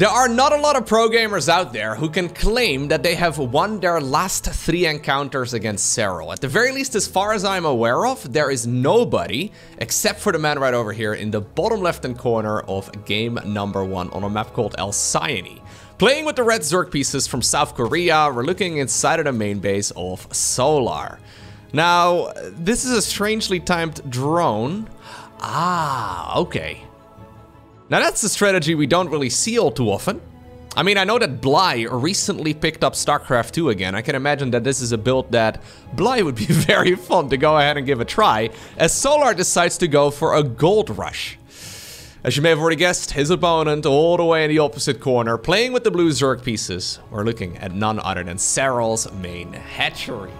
There are not a lot of pro gamers out there who can claim that they have won their last three encounters against Serral. At the very least, as far as I'm aware of, there is nobody, except for the man right over here in the bottom left-hand corner of game number one on a map called El Alcyone. Playing with the red Zerg pieces from South Korea, we're looking inside of the main base of Solar. Now, this is a strangely timed drone. Ah, okay. Now that's a strategy we don't really see all too often. I mean, I know that Bly recently picked up StarCraft 2 again. I can imagine that this is a build that Bly would be very fun to go ahead and give a try, as Solar decides to go for a gold rush. As you may have already guessed, his opponent all the way in the opposite corner, playing with the blue Zerg pieces. We're looking at none other than Serral's main hatchery.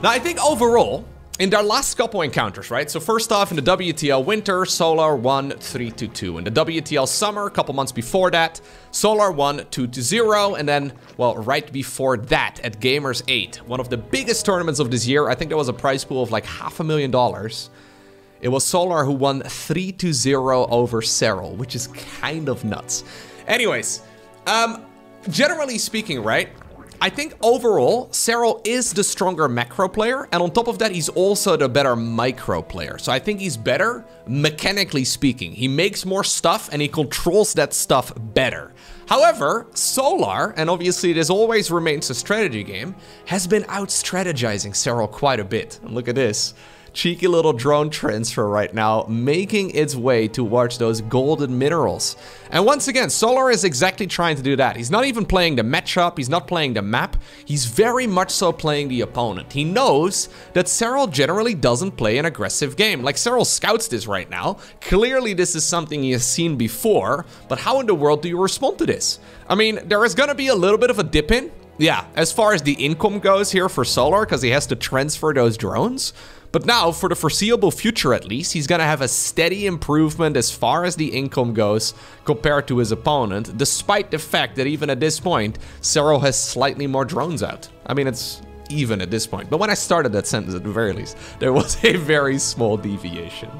Now, I think overall, in their last couple encounters, right? So first off, in the WTL Winter, Solar won 3-2. In the WTL Summer, a couple months before that, Solar won 2-0. And then, well, right before that, at Gamers 8, one of the biggest tournaments of this year, I think there was a prize pool of like half a million dollars. It was Solar who won 3-0 over Serral, which is kind of nuts. Anyways, um, generally speaking, right? I think overall, Serral is the stronger macro player, and on top of that, he's also the better micro player. So I think he's better, mechanically speaking. He makes more stuff, and he controls that stuff better. However, Solar, and obviously this always remains a strategy game, has been out-strategizing Serral quite a bit. And look at this cheeky little drone transfer right now, making its way towards those golden minerals. And once again, Solar is exactly trying to do that. He's not even playing the matchup, he's not playing the map, he's very much so playing the opponent. He knows that Serral generally doesn't play an aggressive game. Like, Serral scouts this right now. Clearly, this is something he has seen before, but how in the world do you respond to this? I mean, there is gonna be a little bit of a dip in, yeah, as far as the income goes here for Solar, because he has to transfer those drones. But now, for the foreseeable future at least, he's gonna have a steady improvement as far as the income goes compared to his opponent, despite the fact that even at this point, Serral has slightly more drones out. I mean, it's even at this point. But when I started that sentence, at the very least, there was a very small deviation.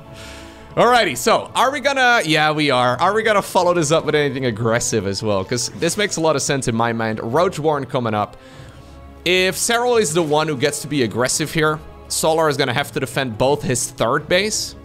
Alrighty, so are we gonna... Yeah, we are. Are we gonna follow this up with anything aggressive as well? Because this makes a lot of sense in my mind. Roach Warren coming up. If Serral is the one who gets to be aggressive here, Solar is going to have to defend both his third base.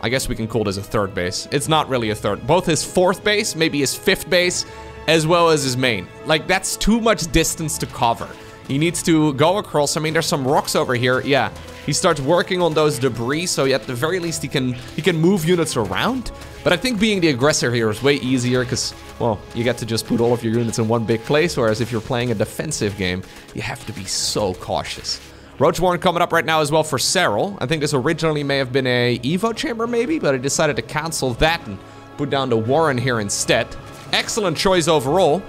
I guess we can call this a third base. It's not really a third. Both his fourth base, maybe his fifth base, as well as his main. Like, that's too much distance to cover. He needs to go across. I mean, there's some rocks over here. Yeah, he starts working on those debris, so at the very least he can he can move units around. But I think being the aggressor here is way easier because, well, you get to just put all of your units in one big place, whereas if you're playing a defensive game, you have to be so cautious. Roach Warren coming up right now as well for Serral. I think this originally may have been a Evo chamber maybe, but I decided to cancel that and put down the Warren here instead. Excellent choice overall.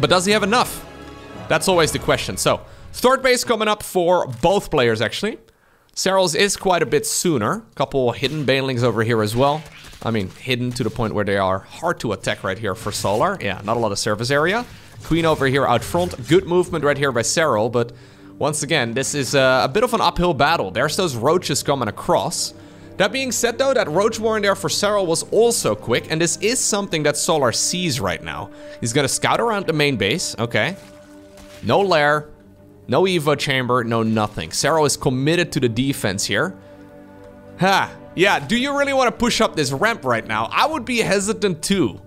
But does he have enough? That's always the question. So, third base coming up for both players actually. Serral's is quite a bit sooner. Couple hidden banelings over here as well. I mean, hidden to the point where they are hard to attack right here for Solar. Yeah, not a lot of surface area. Queen over here out front. Good movement right here by Serral, but once again, this is a, a bit of an uphill battle. There's those roaches coming across. That being said though, that roach warren there for Serral was also quick, and this is something that Solar sees right now. He's gonna scout around the main base, okay. No lair, no Evo chamber, no nothing. Serral is committed to the defense here. Ha, yeah, do you really want to push up this ramp right now? I would be hesitant too.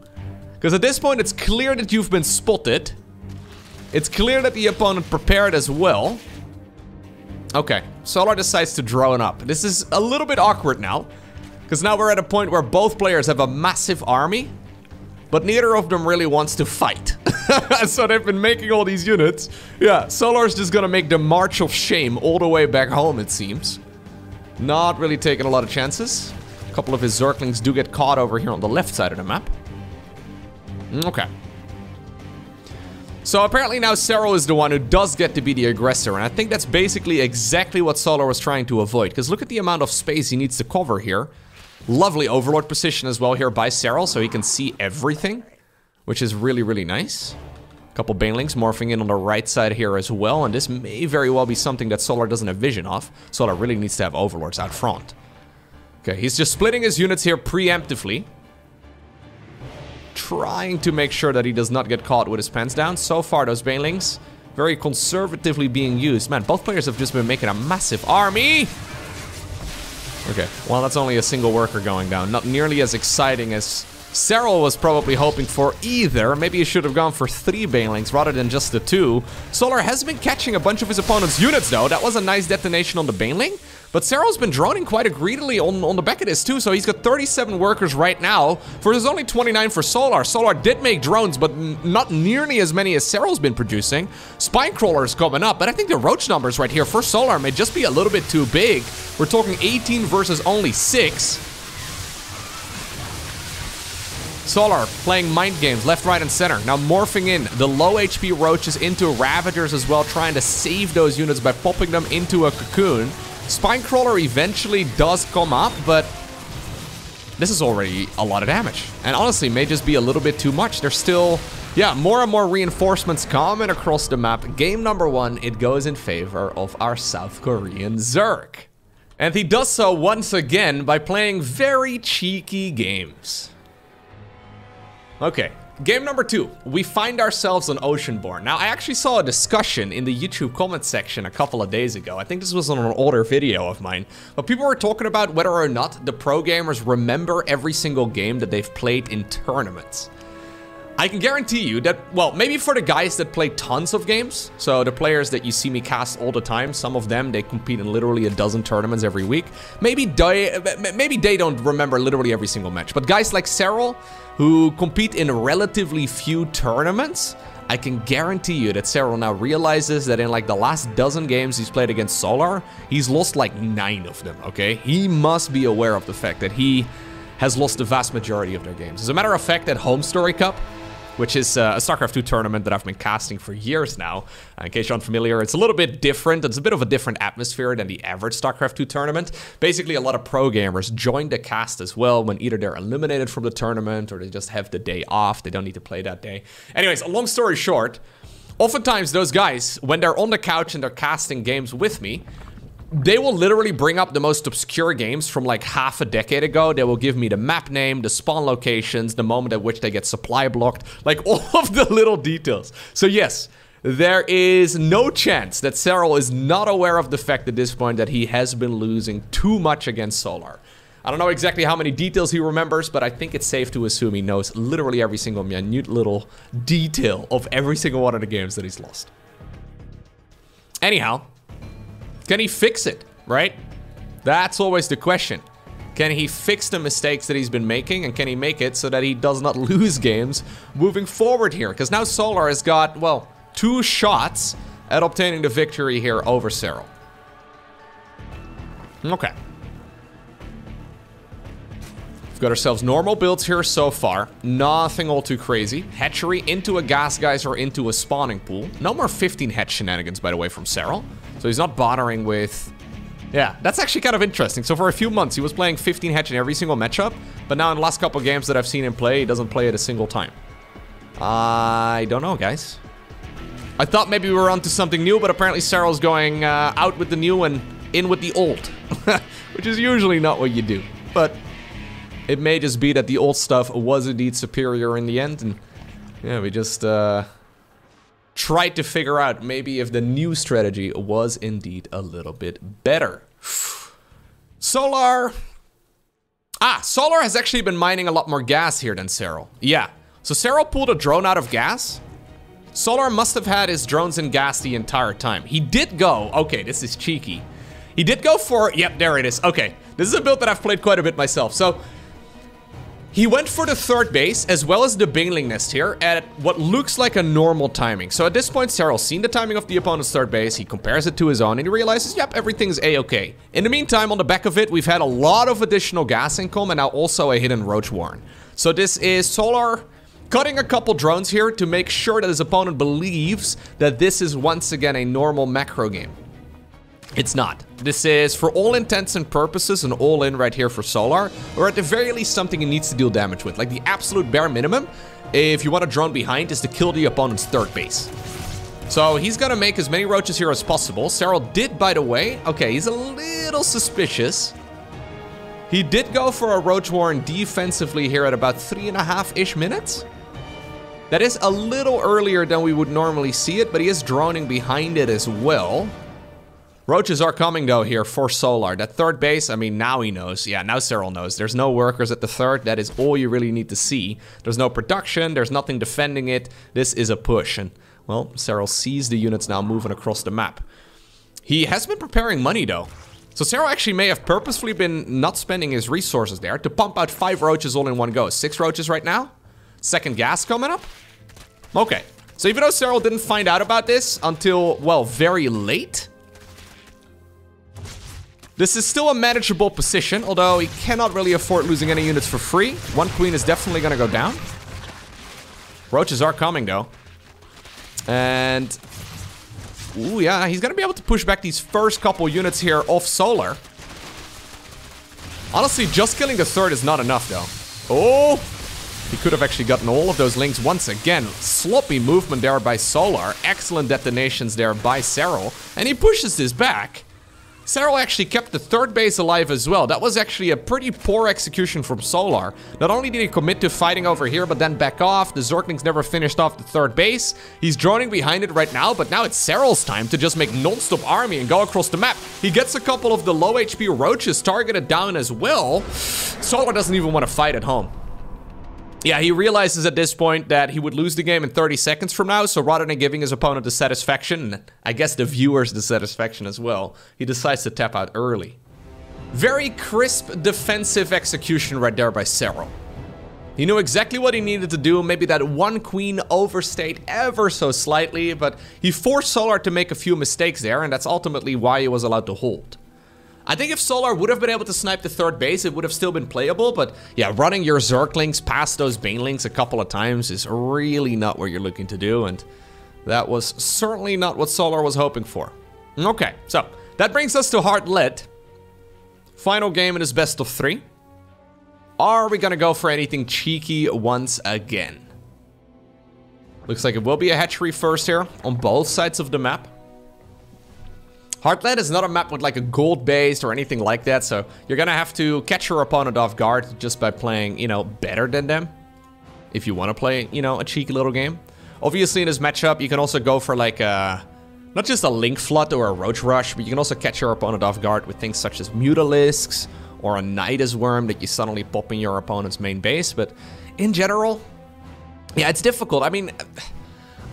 Because at this point, it's clear that you've been spotted. It's clear that the opponent prepared as well. Okay, Solar decides to drone up. This is a little bit awkward now. Because now we're at a point where both players have a massive army. But neither of them really wants to fight. so they've been making all these units. Yeah, Solar's just gonna make the march of shame all the way back home, it seems. Not really taking a lot of chances. A couple of his Zerglings do get caught over here on the left side of the map. Mm, okay. So apparently now Serral is the one who does get to be the aggressor, and I think that's basically exactly what Solar was trying to avoid, because look at the amount of space he needs to cover here. Lovely Overlord position as well here by Serral, so he can see everything, which is really, really nice. A couple Banelings morphing in on the right side here as well, and this may very well be something that Solar doesn't have vision of. Solar really needs to have Overlords out front. Okay, he's just splitting his units here preemptively. Trying to make sure that he does not get caught with his pants down. So far, those Banelings very conservatively being used. Man, both players have just been making a massive army. Okay, well, that's only a single worker going down. Not nearly as exciting as Serral was probably hoping for either. Maybe he should have gone for three Banelings rather than just the two. Solar has been catching a bunch of his opponent's units, though. That was a nice detonation on the Baneling. But Serral's been droning quite greedily on, on the back of this too, so he's got 37 workers right now. For there's only 29 for Solar. Solar did make drones, but not nearly as many as Serral's been producing. Spinecrawler's coming up, but I think the roach numbers right here for Solar may just be a little bit too big. We're talking 18 versus only 6. Solar playing mind games left, right, and center. Now morphing in the low HP roaches into Ravagers as well, trying to save those units by popping them into a cocoon. Spinecrawler eventually does come up, but this is already a lot of damage. And honestly, may just be a little bit too much. There's still, yeah, more and more reinforcements coming across the map. Game number one, it goes in favor of our South Korean Zerg. And he does so once again by playing very cheeky games. Okay, Game number two, we find ourselves on Oceanborn. Now, I actually saw a discussion in the YouTube comment section a couple of days ago. I think this was on an older video of mine. But people were talking about whether or not the pro gamers remember every single game that they've played in tournaments. I can guarantee you that, well, maybe for the guys that play tons of games, so the players that you see me cast all the time, some of them, they compete in literally a dozen tournaments every week. Maybe they, maybe they don't remember literally every single match. But guys like Serral, who compete in relatively few tournaments, I can guarantee you that Serral now realizes that in like the last dozen games he's played against Solar, he's lost like nine of them, okay? He must be aware of the fact that he has lost the vast majority of their games. As a matter of fact, at HomeStory Cup, which is uh, a StarCraft 2 tournament that I've been casting for years now. Uh, in case you're unfamiliar, it's a little bit different. It's a bit of a different atmosphere than the average StarCraft 2 tournament. Basically, a lot of pro gamers join the cast as well when either they're eliminated from the tournament or they just have the day off. They don't need to play that day. Anyways, a long story short, oftentimes those guys, when they're on the couch and they're casting games with me, they will literally bring up the most obscure games from like half a decade ago. They will give me the map name, the spawn locations, the moment at which they get supply blocked, like all of the little details. So yes, there is no chance that Serral is not aware of the fact at this point that he has been losing too much against Solar. I don't know exactly how many details he remembers, but I think it's safe to assume he knows literally every single minute little detail of every single one of the games that he's lost. Anyhow, can he fix it, right? That's always the question. Can he fix the mistakes that he's been making and can he make it so that he does not lose games moving forward here? Because now Solar has got, well, two shots at obtaining the victory here over Serral. Okay. We've got ourselves normal builds here so far. Nothing all too crazy. Hatchery into a gas geyser into a spawning pool. No more 15 hatch shenanigans, by the way, from Serral. So he's not bothering with... Yeah, that's actually kind of interesting. So for a few months, he was playing 15 hatch in every single matchup. But now in the last couple games that I've seen him play, he doesn't play it a single time. I don't know, guys. I thought maybe we were onto something new, but apparently Serral's going uh, out with the new and in with the old. Which is usually not what you do. But it may just be that the old stuff was indeed superior in the end, and yeah, we just uh, tried to figure out maybe if the new strategy was indeed a little bit better. Solar... Ah, Solar has actually been mining a lot more gas here than Serral. Yeah, so Serral pulled a drone out of gas. Solar must have had his drones in gas the entire time. He did go, okay, this is cheeky. He did go for, yep, there it is. Okay, this is a build that I've played quite a bit myself. So he went for the third base, as well as the Baneling Nest here, at what looks like a normal timing. So at this point, Serral's seen the timing of the opponent's third base, he compares it to his own, and he realizes, yep, everything's a-okay. In the meantime, on the back of it, we've had a lot of additional gas income, and now also a hidden Roach Warren. So this is Solar cutting a couple drones here to make sure that his opponent believes that this is once again a normal macro game. It's not. This is, for all intents and purposes, an all-in right here for Solar, or at the very least something he needs to deal damage with. Like the absolute bare minimum, if you want a drone behind, is to kill the opponent's third base. So he's gonna make as many roaches here as possible. Serral did, by the way. Okay, he's a little suspicious. He did go for a Roach Warren defensively here at about three and a half-ish minutes. That is a little earlier than we would normally see it, but he is droning behind it as well. Roaches are coming though here for Solar. That third base, I mean, now he knows. Yeah, now Serral knows. There's no workers at the third. That is all you really need to see. There's no production. There's nothing defending it. This is a push. And, well, Serral sees the units now moving across the map. He has been preparing money though. So Serral actually may have purposefully been not spending his resources there to pump out five roaches all in one go. Six roaches right now. Second gas coming up. Okay. So even though Serral didn't find out about this until, well, very late, this is still a manageable position, although he cannot really afford losing any units for free. One queen is definitely going to go down. Roaches are coming, though. And... Ooh, yeah, he's going to be able to push back these first couple units here off Solar. Honestly, just killing the third is not enough, though. Oh! He could have actually gotten all of those lings once again. Sloppy movement there by Solar. Excellent detonations there by Serral. And he pushes this back. Serral actually kept the third base alive as well. That was actually a pretty poor execution from Solar. Not only did he commit to fighting over here, but then back off. The Zerglings never finished off the third base. He's droning behind it right now, but now it's Serral's time to just make non-stop army and go across the map. He gets a couple of the low HP roaches targeted down as well. Solar doesn't even want to fight at home. Yeah, he realizes at this point that he would lose the game in 30 seconds from now, so rather than giving his opponent the satisfaction, I guess the viewers the satisfaction as well, he decides to tap out early. Very crisp defensive execution right there by Serral. He knew exactly what he needed to do, maybe that one queen overstayed ever so slightly, but he forced Solar to make a few mistakes there, and that's ultimately why he was allowed to hold. I think if Solar would have been able to snipe the third base, it would have still been playable, but yeah, running your Zerglings past those Banelings a couple of times is really not what you're looking to do, and that was certainly not what Solar was hoping for. Okay, so that brings us to Hard Lead. Final game in his best of three. Are we gonna go for anything cheeky once again? Looks like it will be a hatchery first here on both sides of the map. Hard Lead is not a map with like a gold base or anything like that, so you're gonna have to catch your opponent off guard just by playing, you know, better than them. If you want to play, you know, a cheeky little game. Obviously in this matchup, you can also go for like a, not just a Ling Flood or a Roach Rush, but you can also catch your opponent off guard with things such as Mutalisks or a Nydus Worm that you suddenly pop in your opponent's main base. But in general, yeah, it's difficult. I mean...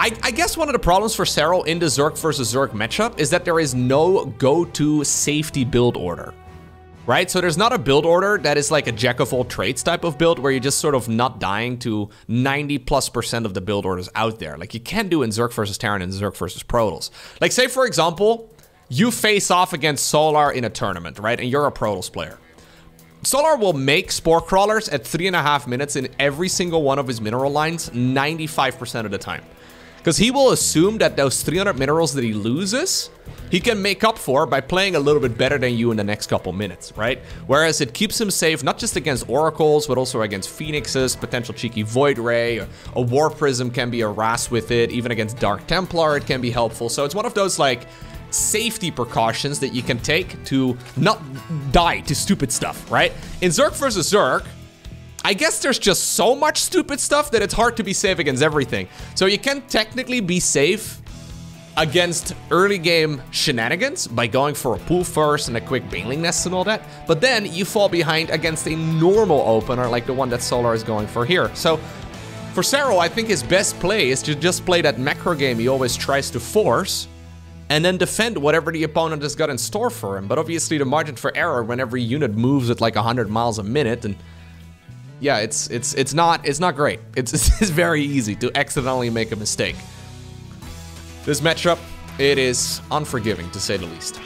I, I, guess one of the problems for Serral in the Zerg versus Zerg matchup is that there is no go-to safety build order. Right? So there's not a build order that is like a jack of all trades type of build where you're just sort of not dying to 90 plus percent of the build orders out there. Like you can do in Zerg versus Terran and Zerg versus Protoss. Like say for example, you face off against Solar in a tournament, right? And you're a Protoss player. Solar will make Spore Crawlers at three and a half minutes in every single one of his mineral lines 95% of the time. Because he will assume that those 300 minerals that he loses, he can make up for by playing a little bit better than you in the next couple minutes, right? Whereas it keeps him safe not just against oracles, but also against phoenixes, potential cheeky void ray, a war prism can be a ras with it, even against dark templar it can be helpful. So it's one of those like safety precautions that you can take to not die to stupid stuff, right? In Zerg versus Zerg, I guess there's just so much stupid stuff that it's hard to be safe against everything. So you can technically be safe against early game shenanigans by going for a pool first and a quick baneling nest and all that, but then you fall behind against a normal opener like the one that Solar is going for here. So for Serral, I think his best play is to just play that macro game he always tries to force and then defend whatever the opponent has got in store for him. But obviously the margin for error when every unit moves at like 100 miles a minute and yeah, it's it's it's not it's not great. It's it's very easy to accidentally make a mistake. This matchup, it is unforgiving to say the least.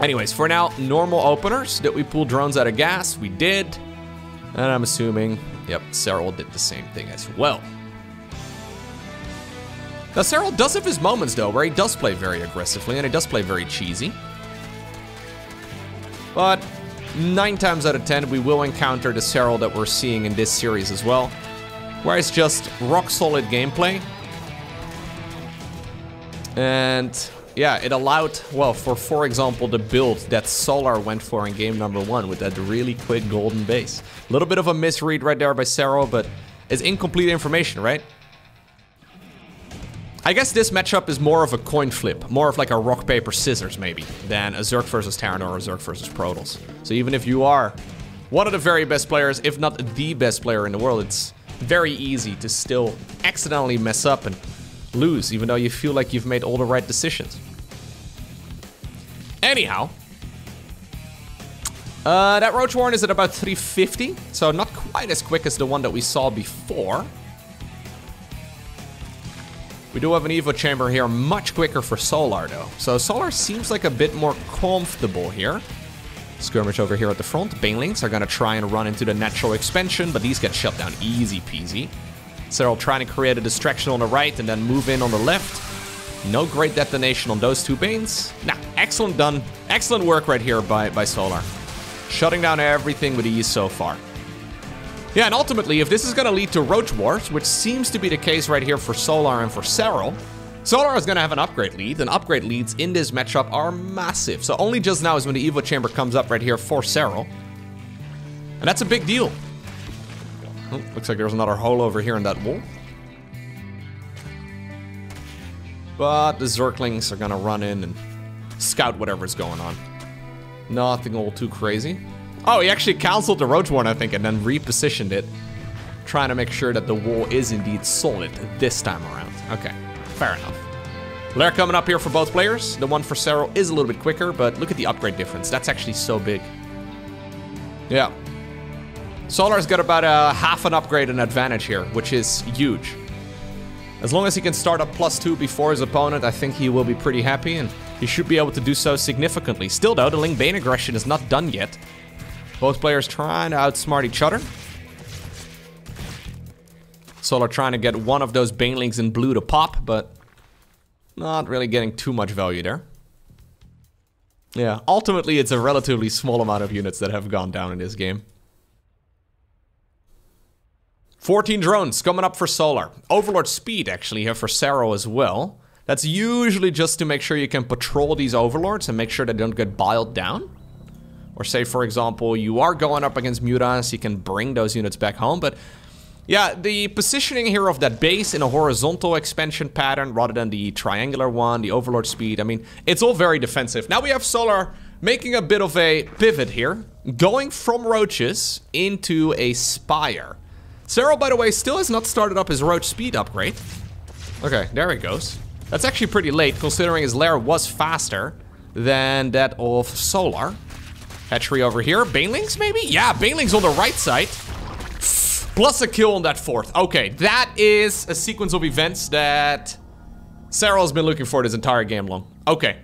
Anyways, for now, normal openers. Did we pull drones out of gas? We did. And I'm assuming, yep, Serral did the same thing as well. Now, Serral does have his moments, though, where he does play very aggressively and he does play very cheesy. But nine times out of 10, we will encounter the Serral that we're seeing in this series as well, where it's just rock solid gameplay. And yeah, it allowed, well, for for example, the build that Solar went for in game number one with that really quick golden base. A little bit of a misread right there by Serral, but it's incomplete information, right? I guess this matchup is more of a coin flip, more of like a rock, paper, scissors maybe, than a Zerg versus Terran or a Zerg versus Protoss. So even if you are one of the very best players, if not the best player in the world, it's very easy to still accidentally mess up and lose, even though you feel like you've made all the right decisions. Anyhow, uh, that Roach Warren is at about 350, so not quite as quick as the one that we saw before. We do have an Evo Chamber here, much quicker for Solar though. So Solar seems like a bit more comfortable here. Skirmish over here at the front. Banelings are gonna try and run into the natural expansion, but these get shut down easy peasy. Serral trying to create a distraction on the right and then move in on the left. No great detonation on those two Banes. Nah, excellent done. Excellent work right here by, by Solar. Shutting down everything with ease so far. Yeah, and ultimately, if this is going to lead to Roach Wars, which seems to be the case right here for Solar and for Serral, Solar is going to have an upgrade lead, and upgrade leads in this matchup are massive. So only just now is when the Evo Chamber comes up right here for Serral. And that's a big deal. Oh, looks like there's another hole over here in that wall. But the Zerglings are going to run in and scout whatever's going on. Nothing all too crazy. Oh, he actually canceled the Roach Warren, I think, and then repositioned it. Trying to make sure that the wall is indeed solid this time around. Okay, fair enough. Lair coming up here for both players. The one for Serral is a little bit quicker, but look at the upgrade difference. That's actually so big. Yeah. Solar's got about a half an upgrade and advantage here, which is huge. As long as he can start up plus two before his opponent, I think he will be pretty happy, and he should be able to do so significantly. Still though, the Ling Bane aggression is not done yet. Both players trying to outsmart each other. Solar trying to get one of those Banelings in blue to pop, but not really getting too much value there. Yeah, ultimately it's a relatively small amount of units that have gone down in this game. 14 drones coming up for Solar. Overlord speed actually here for Serral as well. That's usually just to make sure you can patrol these overlords and make sure they don't get biled down. Or say, for example, you are going up against Mutas, you can bring those units back home, but yeah, the positioning here of that base in a horizontal expansion pattern rather than the triangular one, the overlord speed, I mean, it's all very defensive. Now we have Solar making a bit of a pivot here, going from Roaches into a Spire. Serral, by the way, still has not started up his Roach speed upgrade. Okay, there he goes. That's actually pretty late, considering his lair was faster than that of Solar. Hatchery over here. Banelings, maybe? Yeah, Banelings on the right side. Plus a kill on that fourth. Okay, that is a sequence of events that Serral's been looking for this entire game long. Okay.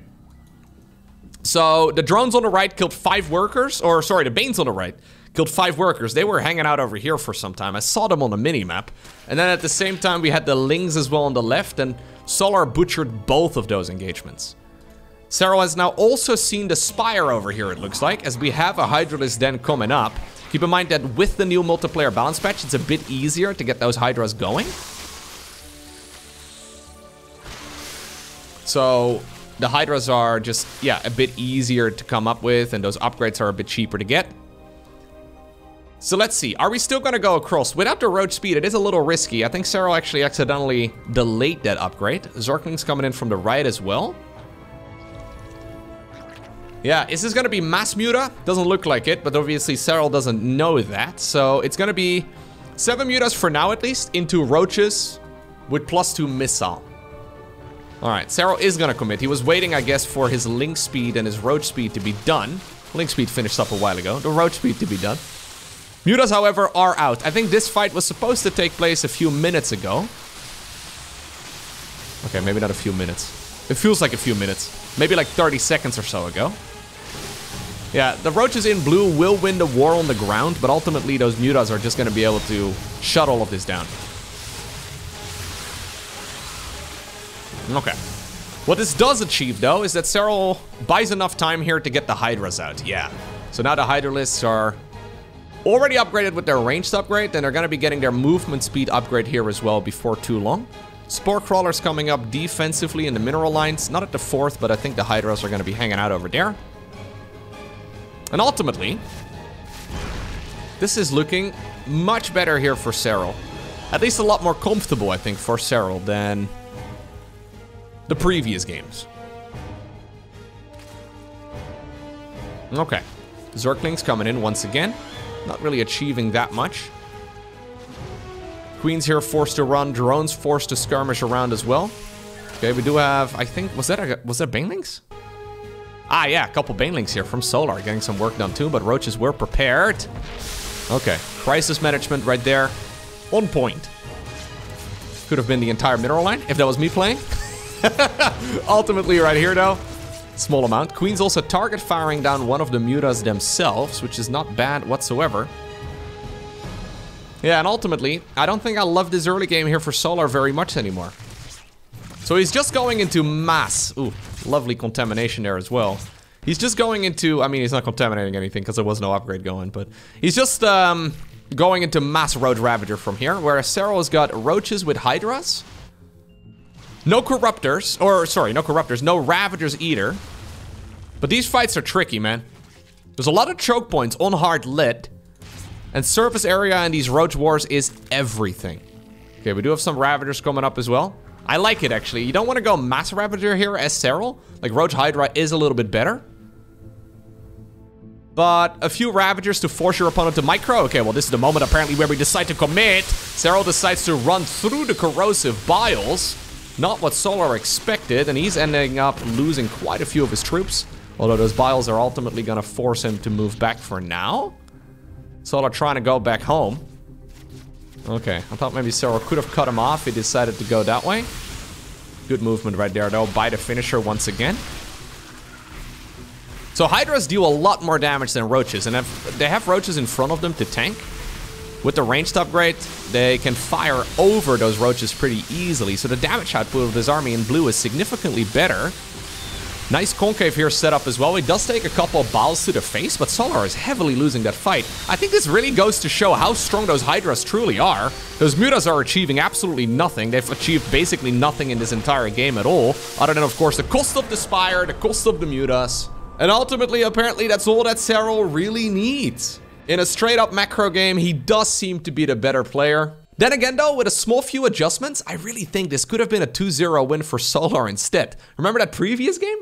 So, the drones on the right killed five workers, or sorry, the Banes on the right killed five workers. They were hanging out over here for some time. I saw them on the mini-map. And then at the same time, we had the Lings as well on the left, and Solar butchered both of those engagements. Serral has now also seen the Spire over here, it looks like, as we have a Hydralisk Den coming up. Keep in mind that with the new multiplayer balance patch, it's a bit easier to get those Hydras going. So the Hydras are just, yeah, a bit easier to come up with, and those upgrades are a bit cheaper to get. So let's see, are we still gonna go across? Without the roach speed, it is a little risky. I think Serral actually accidentally delayed that upgrade. Zergling's coming in from the right as well. Yeah, is this gonna be mass muta? Doesn't look like it, but obviously Serral doesn't know that. So it's gonna be seven mutas for now at least, into roaches with plus two missile. All right, Serral is gonna commit. He was waiting, I guess, for his ling speed and his roach speed to be done. Ling speed finished up a while ago. The roach speed to be done. Mutas, however, are out. I think this fight was supposed to take place a few minutes ago. Okay, maybe not a few minutes. It feels like a few minutes. Maybe like 30 seconds or so ago. Yeah, the roaches in blue will win the war on the ground, but ultimately those mutas are just going to be able to shut all of this down. Okay. What this does achieve, though, is that Serral buys enough time here to get the Hydras out. Yeah. So now the Hydralisks are already upgraded with their ranged upgrade, then they're going to be getting their movement speed upgrade here as well before too long. Spore Crawlers coming up defensively in the mineral lines. Not at the fourth, but I think the Hydras are going to be hanging out over there. And ultimately, this is looking much better here for Serral. At least a lot more comfortable, I think, for Serral than the previous games. Okay. Zerglings coming in once again. Not really achieving that much. Queen's here forced to run. Drones forced to skirmish around as well. Okay, we do have, I think, was that a, was that Banelings? Ah, yeah, a couple Banelings here from Solar getting some work done too, but Roaches were prepared. Okay, crisis management right there. On point. Could have been the entire mineral line if that was me playing. Ultimately right here though, small amount. Queen's also target firing down one of the mutas themselves, which is not bad whatsoever. Yeah, and ultimately, I don't think I love this early game here for Solar very much anymore. So he's just going into mass. Ooh, lovely contamination there as well. He's just going into, I mean, he's not contaminating anything because there was no upgrade going, but he's just um, going into mass roach Ravager from here, whereas Serral's got Roaches with Hydras. No Corruptors, or sorry, no Corruptors, no Ravagers either. But these fights are tricky, man. There's a lot of choke points on Hard Lead, and surface area in these Roach Wars is everything. Okay, we do have some Ravagers coming up as well. I like it, actually. You don't want to go Mass Ravager here as Serral. Like, Roach Hydra is a little bit better. But a few Ravagers to force your opponent to micro. Okay, well, this is the moment apparently where we decide to commit. Serral decides to run through the corrosive biles. Not what Solar expected, and he's ending up losing quite a few of his troops. Although those biles are ultimately gonna force him to move back for now. Solar trying to go back home. Okay, I thought maybe Serral could have cut him off. He decided to go that way. Good movement right there, though, by the finisher once again. So Hydras do a lot more damage than Roaches, and they have Roaches in front of them to tank. With the ranged upgrade, they can fire over those Roaches pretty easily, so the damage output of this army in blue is significantly better. Nice concave here set up as well. It does take a couple of balls to the face, but Solar is heavily losing that fight. I think this really goes to show how strong those Hydras truly are. Those Mutas are achieving absolutely nothing. They've achieved basically nothing in this entire game at all, other than, of course, the cost of the Spire, the cost of the Mutas. And ultimately, apparently, that's all that Serral really needs. In a straight-up macro game, he does seem to be the better player. Then again though, with a small few adjustments, I really think this could have been a 2-0 win for Solar instead. Remember that previous game?